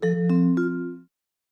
Bye.